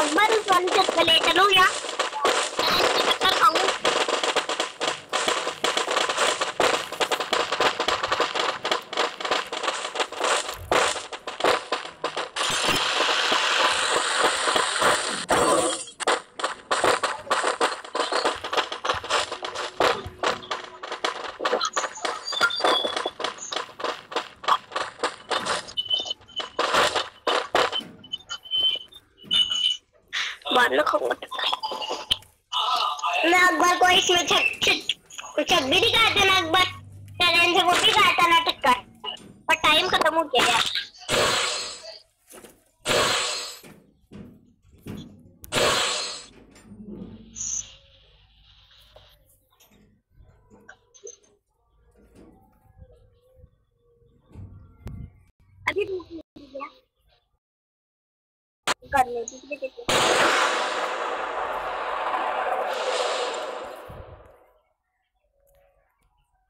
Akbar collector हो या बाद में खाऊँगा मैं अकबर को इसमें छत भी दिखाया था ना अकबर। चैलेंज वो भी था ना टक्कर पर टाइम खत्म हो गया यार। अभी कर लेती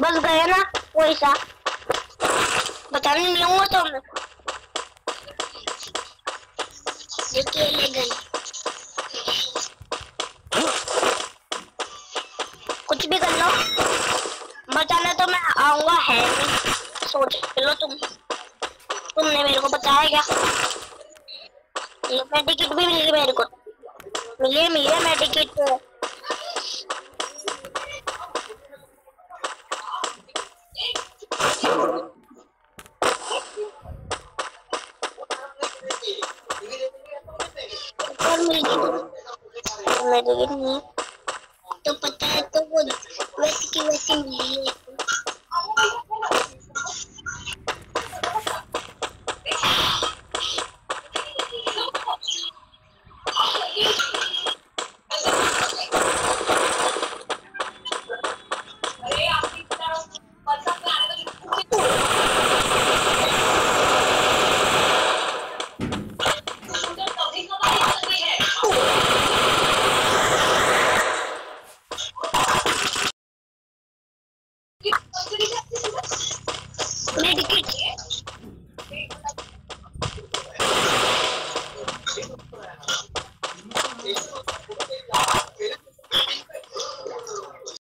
बस गए ना वही सा बताने होगा तो मैं गई कुछ भी कर लो। बचाने तो मैं आऊँगा, है सोच लो तुम। तुमने मेरे को बताया क्या? मेडिकेट भी मिली मेरे को। मिली मिली मेडिकेट और नहीं तो पता है तो वो वैसे की वैसी मिली है। Yeah.